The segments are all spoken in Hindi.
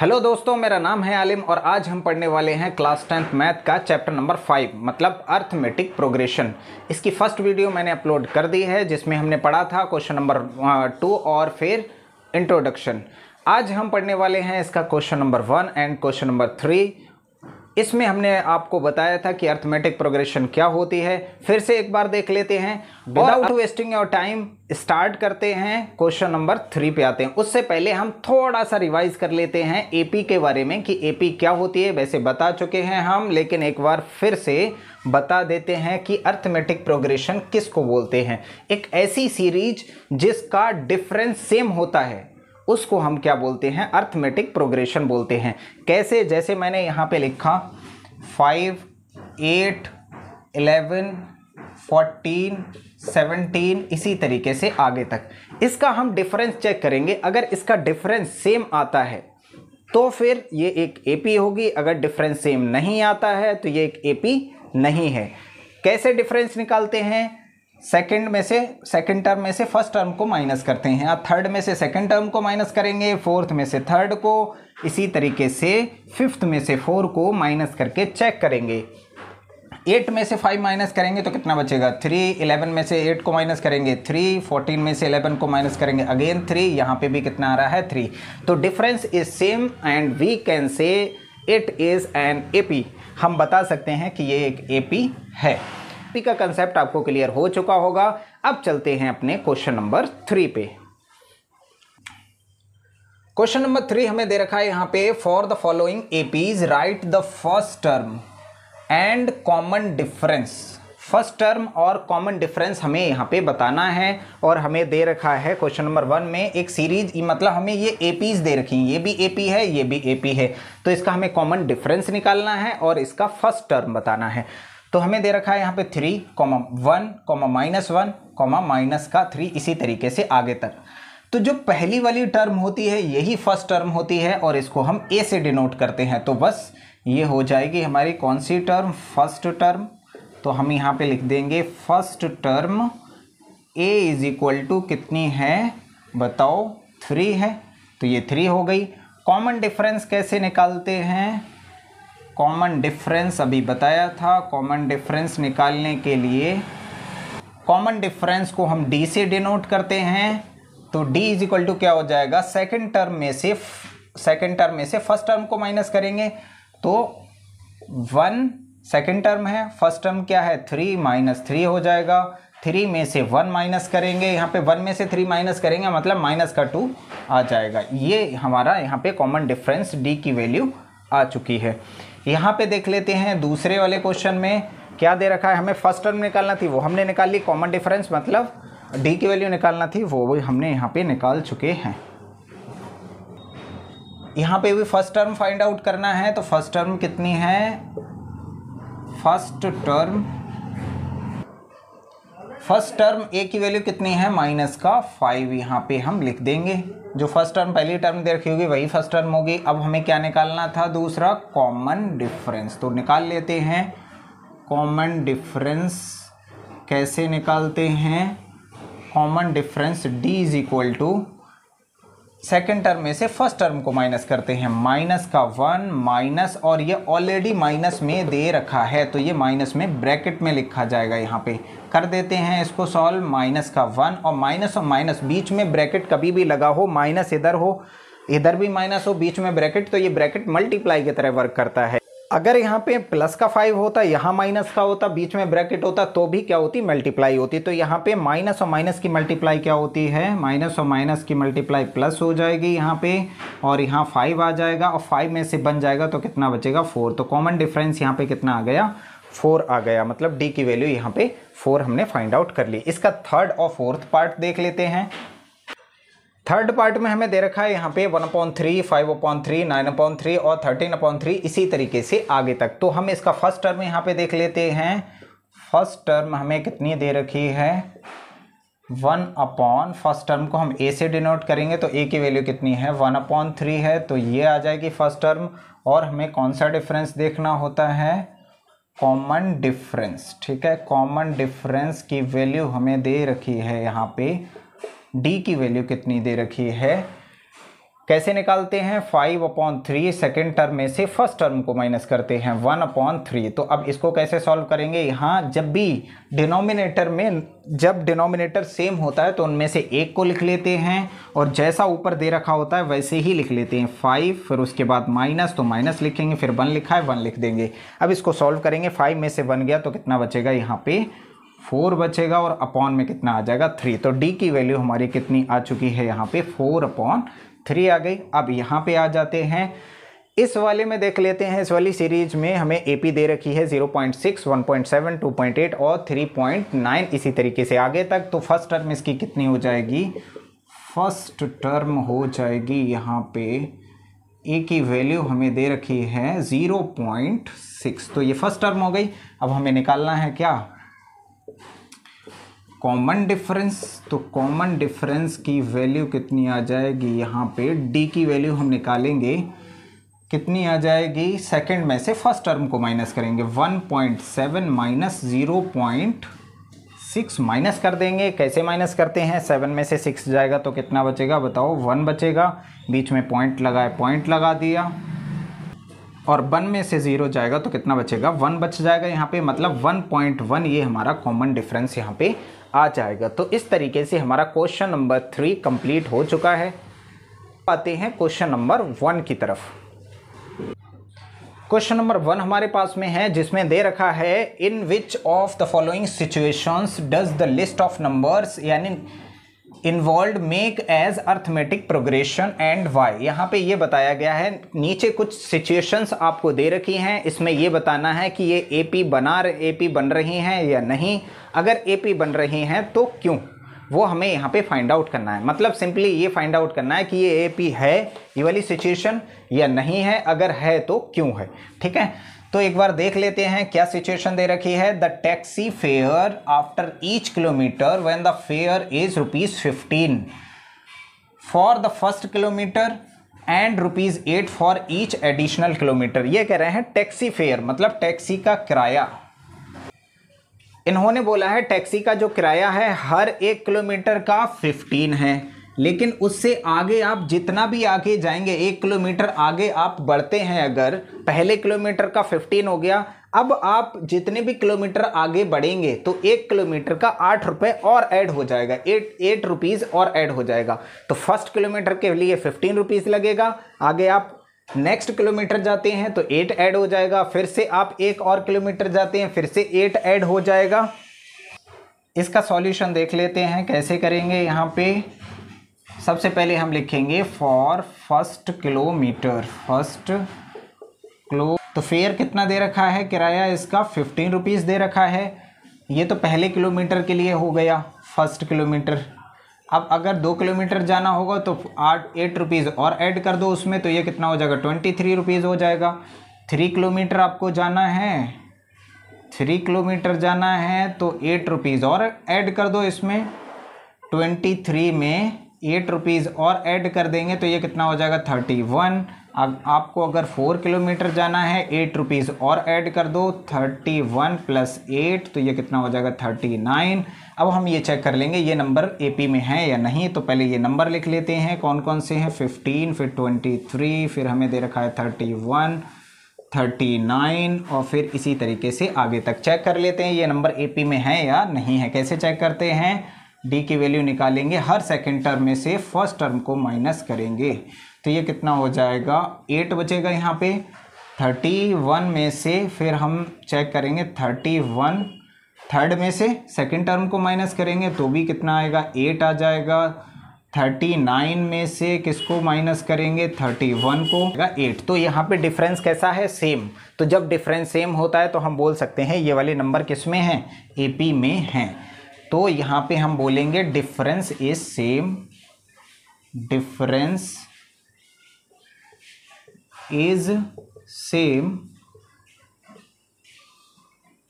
हेलो दोस्तों, मेरा नाम है आलिम और आज हम पढ़ने वाले हैं क्लास टेंथ मैथ का चैप्टर नंबर फाइव मतलब अर्थमेटिक प्रोग्रेशन। इसकी फ़र्स्ट वीडियो मैंने अपलोड कर दी है, जिसमें हमने पढ़ा था क्वेश्चन नंबर टू और फिर इंट्रोडक्शन। आज हम पढ़ने वाले हैं इसका question number one and question number three. इसमें हमने आपको बताया था कि अर्थमेटिक प्रोग्रेशन क्या होती है। फिर से एक बार देख लेते हैं। Without wasting your time start करते हैं। क्वेश्चन नंबर थ्री पे आते हैं। उससे पहले हम थोड़ा सा रिवाइज कर लेते हैं एपी के बारे में कि एपी क्या होती है। वैसे बता चुके हैं हम लेकिन एक बार फिर से बता देते हैं कि अर्थमेटिक प्रोग्रेशन किसको बोलते हैं। एक ऐसी सीरीज़ जिसका डिफरेंस सेम होता है उसको हम क्या बोलते हैं? अर्थमेटिक प्रोग्रेशन बोलते हैं। कैसे? जैसे मैंने यहाँ पे लिखा five eight eleven fourteen seventeen इसी तरीके से आगे तक। इसका हम डिफरेंस चेक करेंगे। अगर इसका डिफरेंस सेम आता है तो फिर ये एक एपी होगी। अगर डिफरेंस सेम नहीं आता है तो ये एक एपी नहीं है। कैसे डिफरेंस निकालते हैं? सेकंड में से सेकंड टर्म में से फ़र्स्ट टर्म को माइनस करते हैं। आप थर्ड में से सेकंड टर्म को माइनस करेंगे फोर्थ में से थर्ड को, इसी तरीके से फिफ्थ में से फोर को माइनस करके चेक करेंगे। एट में से फाइव माइनस करेंगे तो कितना बचेगा? थ्री इलेवन में से एट को माइनस करेंगे थ्री फोर्टीन में से इलेवन को माइनस करेंगे। अगेन थ्री यहाँ पे भी कितना आ रहा है? थ्री तो difference is same and we can say it is an A हम बता सकते हैं कि ये एक एपी है। पी का कंसेप्ट आपको क्लियर हो चुका होगा। अब चलते हैं अपने क्वेश्चन नंबर थ्री पे। क्वेश्चन नंबर थ्री हमें दे रखा है यहाँ पे for the following APs write the first term and common difference first term और कॉमन डिफरेंस हमें यहाँ पे बताना है और हमें दे रखा है क्वेश्चन नंबर वन में एक सीरीज़ मतलब हमें ये एपीज दे रखी हैं। ये भी एपी है, ये भी एपी है। तो इसका हमें कॉमन डिफरेंस निकालना है और इसका फ़र्स्ट टर्म बताना है। तो हमें दे रखा है यहाँ पे three comma one comma minus one comma minus का थ्री इसी तरीके से आगे तक। तो जो पहली वाली टर्म होती है, यही फ़र्स्ट टर्म होती है और इसको हम ए से डिनोट करते हैं। तो बस ये हो जाएगी हमारी कौन सी टर्म फ़र्स्ट टर्म तो हम यहाँ पे लिख देंगे first term A is equal to कितनी है? बताओ थ्री है। तो ये थ्री हो गई। कॉमन डिफरेंस कैसे निकालते हैं? कॉमन डिफरेंस अभी बताया था कॉमन डिफरेंस निकालने के लिए। कॉमन डिफरेंस को हम डी से डिनोट करते हैं तो डी इज़ इक्वल टू क्या हो जाएगा? सेकेंड टर्म में से सेकंड टर्म में से फ़र्स्ट टर्म को माइनस करेंगे तो वन सेकेंड टर्म है फ़र्स्ट टर्म क्या है? थ्री माइनस थ्री हो जाएगा। थ्री में से वन माइनस करेंगे, यहाँ पे वन में से थ्री माइनस करेंगे मतलब माइनस का टू आ जाएगा। ये हमारा यहाँ पे कॉमन डिफरेंस डी की वैल्यू आ चुकी है। यहाँ पे देख लेते हैं दूसरे वाले क्वेश्चन में क्या दे रखा है? हमें फ़र्स्ट टर्म निकालना थी, वो हमने निकाल ली कॉमन डिफरेंस मतलब डी की वैल्यू निकालना थी, वो भी हमने यहाँ पे निकाल चुके हैं। यहाँ पे भी फ़र्स्ट टर्म फाइंड आउट करना है तो फ़र्स्ट टर्म कितनी है? First term first term A की वैल्यू कितनी है? माइनस का फाइव यहाँ पे हम लिख देंगे। जो फ़र्स्ट टर्म पहली टर्म दे रखी होगी, वही फ़र्स्ट टर्म होगी। अब हमें क्या निकालना था? दूसरा कॉमन डिफरेंस तो निकाल लेते हैं। कॉमन डिफरेंस कैसे निकालते हैं? Common difference D is equal to second term में से फ़र्स्ट टर्म को माइनस करते हैं। माइनस का वन, माइनस, और ये ऑलरेडी माइनस में दे रखा है तो ये माइनस में ब्रैकेट में लिखा जाएगा यहाँ पे। कर देते हैं इसको सॉल्व माइनस का वन, और माइनस और माइनस, बीच में ब्रैकेट कभी भी लगा हो, माइनस इधर हो, इधर भी माइनस हो, बीच में ब्रैकेट तो ये ब्रैकेट मल्टीप्लाई की तरह वर्क करता है। अगर यहाँ पे प्लस का फाइव होता, यहाँ माइनस का होता, बीच में ब्रैकेट होता तो भी क्या होती? मल्टीप्लाई होती। तो यहाँ पे माइनस और माइनस की मल्टीप्लाई क्या होती है? माइनस और माइनस की मल्टीप्लाई प्लस हो जाएगी यहाँ पे, और यहाँ फाइव आ जाएगा, और फाइव में से बन जाएगा तो कितना बचेगा? फोर तो कॉमन डिफरेंस यहाँ पे कितना आ गया? फोर आ गया। मतलब डी की वैल्यू यहाँ पे फोर हमने फाइंड आउट कर ली। इसका थर्ड और फोर्थ पार्ट देख लेते हैं। थर्ड पार्ट में हमें दे रखा है यहाँ पे one upon three five upon three nine upon three और थर्टीन अपॉन थ्री इसी तरीके से आगे तक। तो हम इसका फ़र्स्ट टर्म यहाँ पे देख लेते हैं। फ़र्स्ट टर्म हमें कितनी दे रखी है? वन अपॉन फ़र्स्ट टर्म को हम ए से डिनोट करेंगे तो ए की वैल्यू कितनी है? वन अपॉन थ्री है तो ये आ जाएगी फ़र्स्ट टर्म और हमें कौन सा डिफरेंस देखना होता है? कॉमन डिफरेंस ठीक है? कॉमन डिफरेंस की वैल्यू हमें दे रखी है यहाँ पे। डी की वैल्यू कितनी दे रखी है? कैसे निकालते हैं? Five upon three second term में से फ़र्स्ट टर्म को माइनस करते हैं वन अपॉन थ्री तो अब इसको कैसे सॉल्व करेंगे? यहाँ जब भी डिनोमिनेटर में, जब डिनोमिनेटर सेम होता है तो उनमें से एक को लिख लेते हैं और जैसा ऊपर दे रखा होता है, वैसे ही लिख लेते हैं। फाइव फिर उसके बाद माइनस तो माइनस लिखेंगे, फिर वन लिखा है वन लिख देंगे। अब इसको सॉल्व करेंगे। फाइव में से वन गया तो कितना बचेगा? यहाँ पे फोर बचेगा और अपॉन में कितना आ जाएगा? थ्री। तो डी की वैल्यू हमारी कितनी आ चुकी है यहाँ पे? फोर अपॉन थ्री आ गई। अब यहाँ पे आ जाते हैं। इस वाले में देख लेते हैं। इस वाली सीरीज़ में हमें एपी दे रखी है 0.6, 1.7, 2.8 और 3.9 इसी तरीके से आगे तक। तो फ़र्स्ट टर्म इसकी कितनी हो जाएगी? फ़र्स्ट टर्म हो जाएगी यहाँ पे ए की वैल्यू हमें दे रखी है 0.6 तो ये फ़र्स्ट टर्म हो गई। अब हमें निकालना है क्या? कॉमन डिफरेंस तो कॉमन डिफरेंस की वैल्यू कितनी आ जाएगी? यहाँ पे डी की वैल्यू हम निकालेंगे। कितनी आ जाएगी? सेकंड में से फ़र्स्ट टर्म को माइनस करेंगे। 1.7 minus zero point six minus कर देंगे। कैसे माइनस करते हैं? सेवन में से सिक्स जाएगा तो कितना बचेगा? बताओ वन बचेगा। बीच में पॉइंट लगाए पॉइंट लगा दिया। और वन में से ज़ीरो जाएगा तो कितना बचेगा? वन बच जाएगा यहाँ पे। मतलब वन पॉइंट वन ये हमारा कॉमन डिफरेंस यहाँ पे आ जाएगा। तो इस तरीके से हमारा क्वेश्चन नंबर थ्री कंप्लीट हो चुका है। आते हैं क्वेश्चन नंबर वन की तरफ़। क्वेश्चन नंबर वन हमारे पास में है, जिसमें दे रखा है in which of the following situations does the list of numbers यानी involve make as arithmetic progression and why यहाँ पे ये बताया गया है, नीचे कुछ सिचुएशंस आपको दे रखी हैं। इसमें ये बताना है कि ये एपी बना एपी बन रही हैं या नहीं। अगर एपी बन रही हैं तो क्यों? वो हमें यहाँ पे फाइंड आउट करना है। मतलब सिंपली ये फाइंड आउट करना है कि ये एपी है, ये वाली सिचुएशन या नहीं है। अगर है तो क्यों है? ठीक है? तो एक बार देख लेते हैं क्या सिचुएशन दे रखी है। The taxi fare after each kilometre when the fare is rupees fifteen for the first kilometre and rupees eight for each additional kilometre ये कह रहे हैं टैक्सी फेयर मतलब टैक्सी का किराया। इन्होंने बोला है टैक्सी का जो किराया है, हर एक किलोमीटर का फिफ्टीन है। लेकिन उससे आगे आप जितना भी आगे जाएँगे, एक किलोमीटर आगे आप बढ़ते हैं अगर, पहले किलोमीटर का फिफ्टीन हो गया, अब आप जितने भी किलोमीटर आगे बढ़ेंगे तो एक किलोमीटर का आठ रुपये और ऐड हो जाएगा एट एट रुपीज़ और ऐड हो जाएगा। तो फ़र्स्ट किलोमीटर के लिए फिफ्टीन रुपीज़ लगेगा, आगे आप नेक्स्ट किलोमीटर जाते हैं तो एट ऐड हो जाएगा, फिर से आप एक और किलोमीटर जाते हैं, फिर से एट ऐड हो जाएगा। इसका सॉल्यूशन देख लेते हैं, कैसे करेंगे यहाँ पे। सबसे पहले हम लिखेंगे for first kilometre first kilo तो फेयर कितना दे रखा है? किराया इसका फिफ्टीन रुपीज़ दे रखा है। ये तो पहले किलोमीटर के लिए हो गया फ़र्स्ट किलोमीटर अब अगर दो किलोमीटर जाना होगा तो आठ एट रुपीज़ और ऐड कर दो उसमें तो ये कितना हो जाएगा? ट्वेंटी थ्री रुपीज़ हो जाएगा। थ्री किलोमीटर आपको जाना है। थ्री किलोमीटर जाना है तो एट रुपीज़ और ऐड कर दो इसमें। ट्वेंटी थ्री में एट रुपीज़ और ऐड कर देंगे तो ये कितना हो जाएगा थर्टी वन अब आपको अगर फोर किलोमीटर जाना है एट रुपीज़ और ऐड कर दो थर्टी वन प्लस एट तो ये कितना हो जाएगा थर्टी नाइन अब हम ये चेक कर लेंगे, ये नंबर एपी में है या नहीं? तो पहले ये नंबर लिख लेते हैं कौन कौन से हैं? फिफ्टीन फिर ट्वेंटी थ्री फिर हमें दे रखा है थर्टी वन थर्टी नाइन और फिर इसी तरीके से आगे तक चेक कर लेते हैं, ये नंबर एपी में है या नहीं है? कैसे चेक करते हैं? डी की वैल्यू निकालेंगे, हर सेकेंड टर्म में से फ़र्स्ट टर्म को माइनस करेंगे। तो ये कितना हो जाएगा? एट बचेगा यहाँ पे। थर्टी वन में से फिर हम चेक करेंगे थर्टी वन थर्ड में से सेकेंड टर्म को माइनस करेंगे तो भी कितना आएगा? एट आ जाएगा। थर्टी नाइन में से किसको माइनस करेंगे? थर्टी वन को एट तो यहाँ पे डिफरेंस कैसा है? सेम तो जब डिफरेंस सेम होता है तो हम बोल सकते हैं, ये वाले नंबर किसमें हैं? एपी में हैं। तो यहाँ पे हम बोलेंगे difference is same difference is same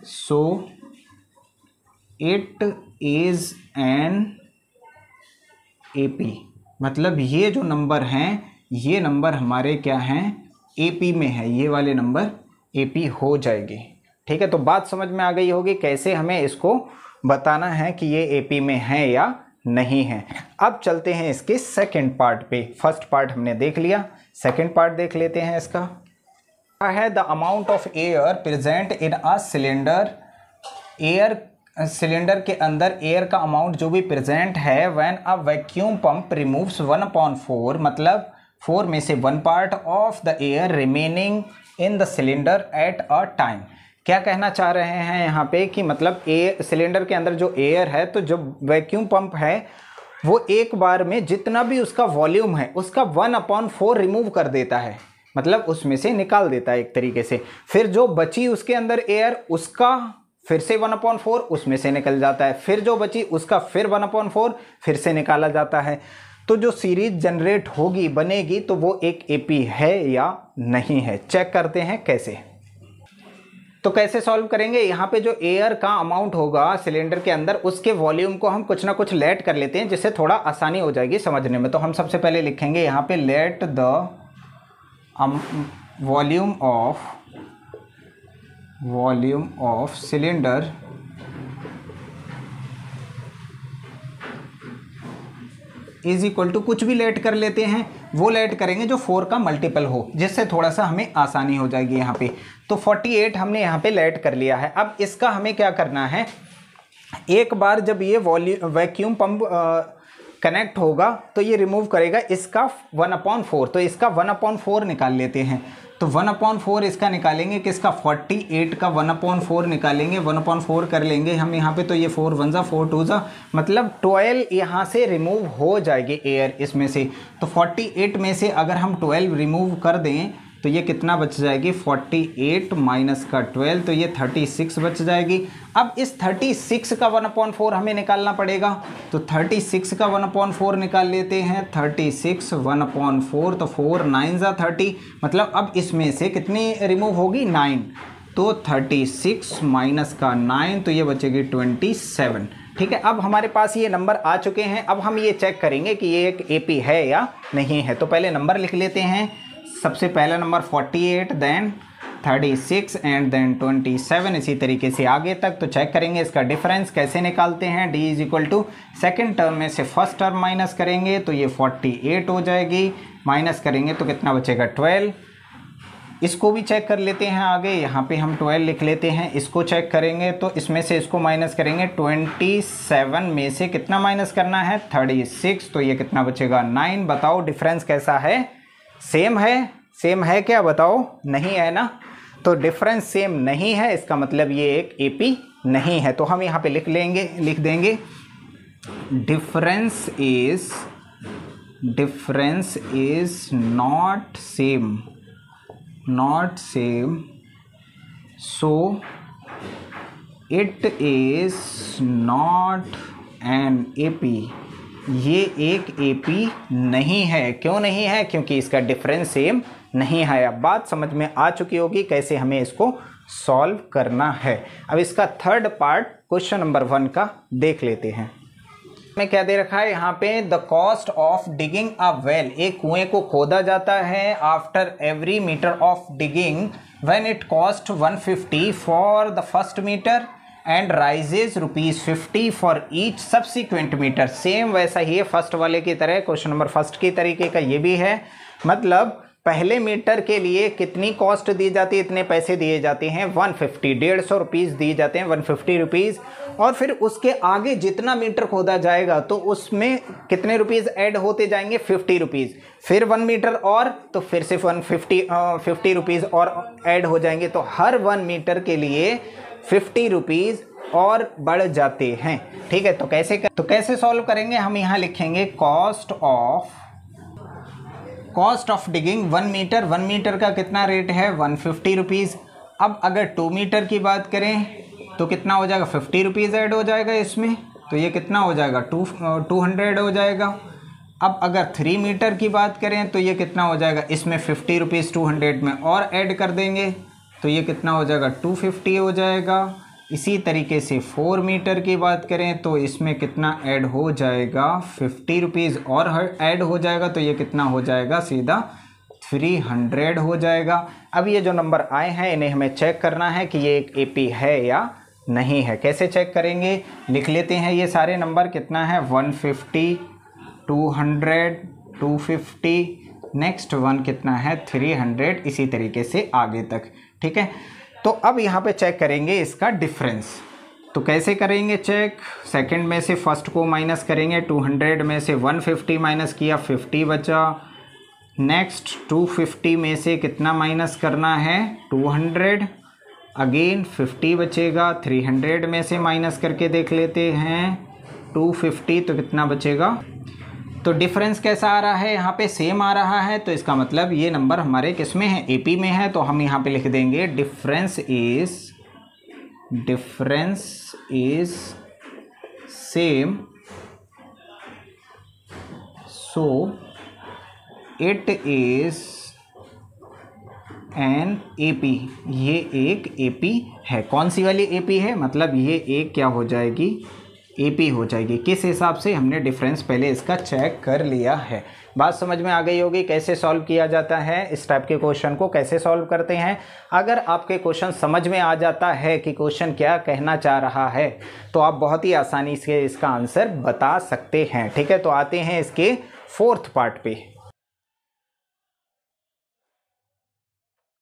so it is an AP मतलब ये जो नंबर हैं, ये नंबर हमारे क्या हैं? एपी में है। ये वाले नंबर एपी हो जाएगी। ठीक है तो बात समझ में आ गई होगी कैसे हमें इसको बताना है कि ये एपी में है या नहीं है। अब चलते हैं इसके सेकंड पार्ट पे। फ़र्स्ट पार्ट हमने देख लिया। सेकंड पार्ट देख लेते हैं इसका। है? The amount of air present in a cylinder air cylinder के अंदर एयर का अमाउंट जो भी प्रेजेंट है when a vacuum pump removes one upon four मतलब फोर में से one part of the air remaining in the cylinder at a time क्या कहना चाह रहे हैं यहाँ पे कि मतलब एयर सिलेंडर के अंदर जो एयर है तो जो वैक्यूम पंप है, वो एक बार में जितना भी उसका वॉल्यूम है, उसका वन अपॉन फोर रिमूव कर देता है। मतलब उसमें से निकाल देता है एक तरीके से। फिर जो बची उसके अंदर एयर उसका फिर से वन अपॉन फोर उसमें से निकल जाता है। फिर जो बची, उसका फिर वन अपॉन फोर फिर से निकाला जाता है। तो जो सीरीज़ जनरेट होगी, बनेगी तो वो एक एपी है या नहीं है? चेक करते हैं कैसे। तो कैसे सॉल्व करेंगे? यहाँ पे जो एयर का अमाउंट होगा सिलेंडर के अंदर, उसके वॉल्यूम को हम कुछ ना कुछ लेट कर लेते हैं, जिससे थोड़ा आसानी हो जाएगी समझने में। तो हम सबसे पहले लिखेंगे यहाँ पे let the volume of volume of cylinder is equal to कुछ भी लेट कर लेते हैं, वो लेट करेंगे जो फोर का मल्टीपल हो, जिससे थोड़ा सा हमें आसानी हो जाएगी यहाँ पे। तो 48 हमने यहाँ पे लेट कर लिया है। अब इसका हमें क्या करना है? एक बार जब ये वॉल्यू वैक्यूम पंप कनेक्ट होगा तो ये रिमूव करेगा, इसका वन अपॉन फोर तो इसका वन अपॉन फोर निकाल लेते हैं। तो वन अपॉन फोर इसका निकालेंगे किसका फोर्टी एट का वन अपॉन फोर निकालेंगे, वन अपॉन फोर कर लेंगे हम यहाँ पे तो ये फोर वन ज़ा, फोर टू ज़ा मतलब ट्वेल्व यहाँ से रिमूव हो जाएगी एयर इसमें से। तो फोर्टी एट में से अगर हम ट्वेल्व रिमूव कर दें तो ये कितना बच जाएगी? 48 माइनस का 12 तो ये 36 बच जाएगी। अब इस 36 का वन अपॉन फोर हमें निकालना पड़ेगा। तो 36 का वन अपॉन फोर निकाल लेते हैं। 36 सिक्स, वन अपॉन फोर तो फोर नाइन ज़ा थर्टी। मतलब अब इसमें से कितनी रिमूव होगी? नाइन। तो 36 माइनस का नाइन तो ये बचेगी 27 ठीक है, अब हमारे पास ये नंबर आ चुके हैं। अब हम ये चेक करेंगे कि ये एक एपी है या नहीं है। तो पहले नंबर लिख लेते हैं। सबसे पहला नंबर 48 देन 36 एंड देन 27 इसी तरीके से आगे तक तो चेक करेंगे इसका डिफरेंस कैसे निकालते हैं। D is equal to second term में से फ़र्स्ट टर्म माइनस करेंगे तो ये 48 हो जाएगी। माइनस करेंगे तो कितना बचेगा? 12 इसको भी चेक कर लेते हैं आगे। यहाँ पे हम 12 लिख लेते हैं। इसको चेक करेंगे तो इसमें से इसको माइनस करेंगे। 27 में से कितना माइनस करना है? 36 तो ये कितना बचेगा? 9 बताओ डिफरेंस कैसा है? सेम है सेम है क्या बताओ? नहीं है ना? तो डिफरेंस सेम नहीं है, इसका मतलब ये एक एपी नहीं है। तो हम यहाँ पे लिख लेंगे, लिख देंगे। Difference is difference is not same not same so it is not an AP ये एक एपी नहीं है। क्यों नहीं है? क्योंकि इसका डिफरेंस सेम नहीं है। अब बात समझ में आ चुकी होगी कैसे हमें इसको सॉल्व करना है। अब इसका third part question number one का देख लेते हैं। में क्या दे रखा है? यहाँ पे the cost of digging a well एक कुएँ को खोदा जाता है after every metre of digging when it cost 150 for the first metre and rises rupees fifty for each subsequent metre same वैसा ही है फ़र्स्ट वाले की तरह क्वेश्चन नंबर फ़र्स्ट की तरीके का ये भी है। मतलब पहले मीटर के लिए कितनी कॉस्ट दी जाती है? इतने पैसे दिए जाते हैं। वन फिफ्टी डेढ़ सौ रुपीज़ दिए जाते हैं वन फिफ्टी रुपीज़ और फिर उसके आगे जितना मीटर खोदा जाएगा तो उसमें कितने रुपीज़ ऐड होते जाएँगे? फिफ्टी रुपीज़ फिर वन मीटर और तो फिर सिर्फ़ वन फिफ्टी फिफ्टी रुपीज़ और ऐड हो जाएँगे। तो हर वन मीटर के लिए फिफ्टी रुपीज़ और बढ़ जाते हैं। ठीक है तो कैसे कर, तो कैसे सॉल्व करेंगे? हम यहाँ लिखेंगे cost of cost of digging one metre one metre का कितना रेट है? वन फिफ्टी रुपीज़ अब अगर टू मीटर की बात करें तो कितना हो जाएगा? फिफ्टी रुपीज़ ऐड हो जाएगा इसमें। तो ये कितना हो जाएगा? टू टू हंड्रेड हो जाएगा। अब अगर थ्री मीटर की बात करें तो ये कितना हो जाएगा? इसमें फिफ्टी रुपीज़ टू हंड्रेड में और ऐड कर देंगे। तो ये कितना हो जाएगा? टू फिफ्टी हो जाएगा। इसी तरीके से फोर मीटर की बात करें तो इसमें कितना ऐड हो जाएगा? फिफ्टी रुपीज़ और ऐड हो जाएगा तो ये कितना हो जाएगा? सीधा थ्री हंड्रेड हो जाएगा। अब ये जो नंबर आए हैं, इन्हें हमें चेक करना है कि ये एक एपी है या नहीं है। कैसे चेक करेंगे? लिख लेते हैं ये सारे नंबर कितना है? 150 200 250 नेक्स्ट वन कितना है? 300 इसी तरीके से आगे तक। ठीक है? तो अब यहाँ पे चेक करेंगे इसका डिफरेंस तो कैसे करेंगे चेक सेकंड में से फ़र्स्ट को माइनस करेंगे 200 में से 150 माइनस किया 50 बचा. नेक्स्ट 250 में से कितना माइनस करना है? 200 अगेन 50 बचेगा 300 में से माइनस करके देख लेते हैं. 250 तो कितना बचेगा? तो डिफरेंस कैसा आ रहा है? यहाँ पे सेम आ रहा है तो इसका मतलब ये नंबर हमारे किसमें है? एपी में है तो हम यहाँ पे लिख देंगे difference is difference is same so it is an AP ये एक एपी है। कौन सी वाली एपी है? मतलब ये एक क्या हो जाएगी? एपी हो जाएगी। किस हिसाब से हमने डिफरेंस पहले इसका चेक कर लिया है? बात समझ में आ गई होगी कैसे सॉल्व किया जाता है, इस टाइप के क्वेश्चन को कैसे सॉल्व करते हैं। अगर आपके क्वेश्चन समझ में आ जाता है कि क्वेश्चन क्या कहना चाह रहा है तो आप बहुत ही आसानी से इसका आंसर बता सकते हैं। ठीक है तो आते हैं इसके फोर्थ पार्ट पे।